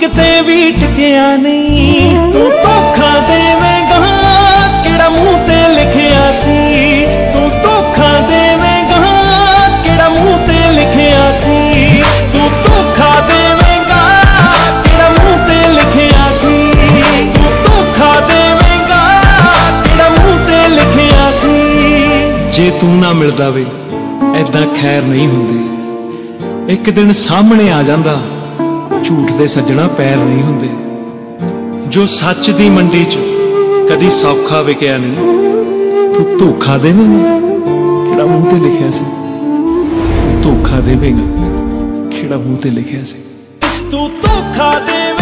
ਕਿਤੇ ਵੀ ਟਿਕਿਆ ਨਹੀਂ। ਤੂੰ ਧੋਖਾ ਦੇਵੇਂਗਾ, ਕਿਹੜਾ ਮੂੰਹ ਤੇ ਲਿਖਿਆ ਸੀ? ਤੂੰ ਧੋਖਾ ਦੇਵੇਂਗਾ, ਕਿਹੜਾ ਮੂੰਹ ਤੇ ਲਿਖਿਆ ਸੀ? ਤੂੰ ਧੋਖਾ ਦੇਵੇਂਗਾ, ਕਿਹੜਾ ਮੂੰਹ ਤੇ ਲਿਖਿਆ ਸੀ? ਤੂੰ ਧੋਖਾ ਦੇਵੇਂਗਾ, ਕਿਹੜਾ ਮੂੰਹ ਤੇ ਲਿਖਿਆ ਸੀ? ਜੇ ਤੂੰ ਨਾ ਮਿਲਦਾ ਵੇ ਐਦਾਂ ਖੈਰ ਨਹੀਂ ਹੁੰਦੀ। ਇੱਕ ਦਿਨ ਸਾਹਮਣੇ ਆ ਜਾਂਦਾ, ਝੂਠ ਦੇ ਸੱਜਣਾ ਪੈਰ ਨਹੀਂ ਹੁੰਦੇ। ਜੋ ਸੱਚ ਦੀ ਮੰਡੀ 'ਚ ਕਦੀ ਸੌਖਾ ਵਿਕਿਆ ਨਹੀਂ, ਤੂੰ ਧੋਖਾ ਦੇਵੇਂਗਾ? ਕਿਹੜਾ ਮੂੰਹ ਤੇ ਲਿਖਿਆ ਸੀ? ਤੂੰ ਧੋਖਾ ਦੇਵੇਂਗਾ? ਕਿਹੜਾ ਮੂੰਹ ਤੇ ਲਿਖਿਆ ਸੀ? ਤੂੰ ਧੋਖਾ ਦੇ